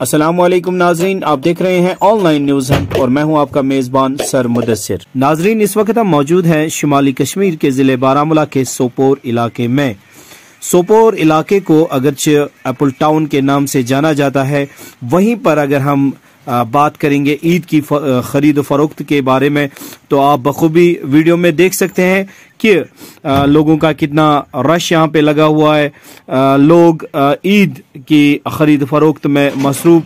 السلام علیکم ناظرین، آپ دیکھ رہے ہیں آن لائن نیوز ہم اور میں ہوں آپ کا میزبان سر مدثر۔ ناظرین، اس وقت ہم موجود ہیں شمالی کشمیر کے ضلع بارہ کے سوپور علاقے میں۔ سوپور علاقے کو اگرچہ ایپل ٹاؤن کے نام سے جانا جاتا ہے، وہیں پر اگر ہم بات کریں گے عید کی خرید و فروخت کے بارے میں۔ تو آپ بخوبی ویڈیو میں دیکھ سکتے ہیں کہ لوگوں کا کتنا رش یہاں پہ لگا ہوا ہے۔ لوگ عید کی خرید فروخت میں مصروف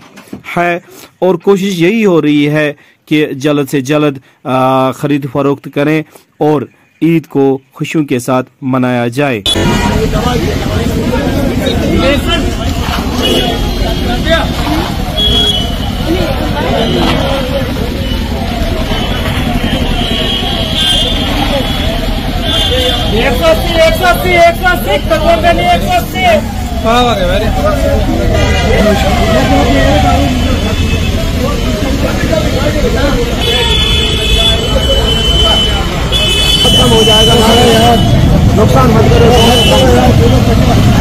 ہے۔ اور کوشش یہی ہو رہی ہے کہ جلد سے جلد خرید فروخت کریں اور عید کو خوشیوں کے ساتھ منایا جائے۔ ایک سو اسی ایک سو اسی ایک سو اسی ایک سو اسی ہو جائے گا نقصان مت کرو۔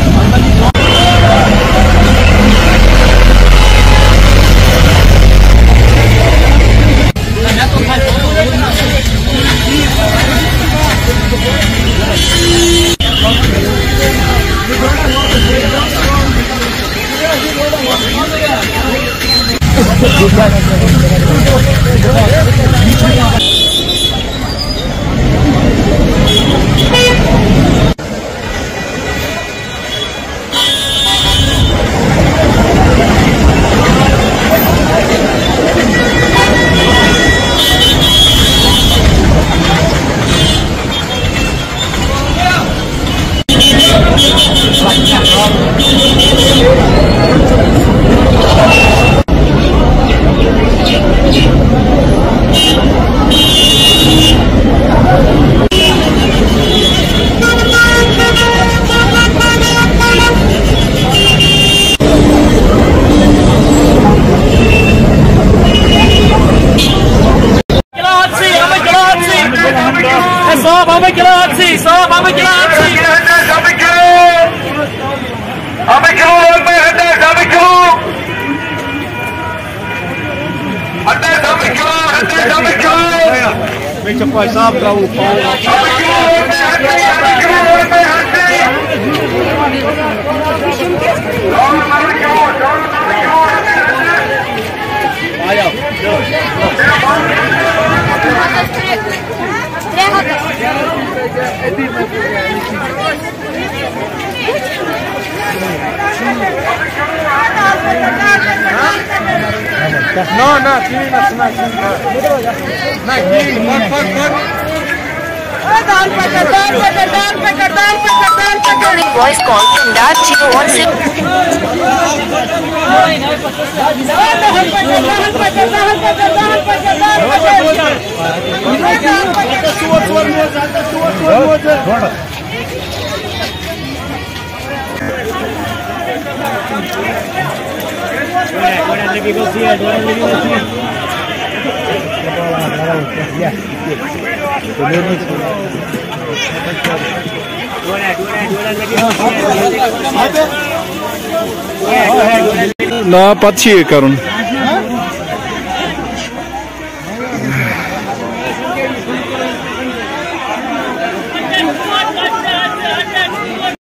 ਭਾਈ ਸਾਹਿਬ ਗਾਉ ਪਾਉ ਆਇਆ No, no, TV nacional. Voice call from that لا پتہ یہ کرن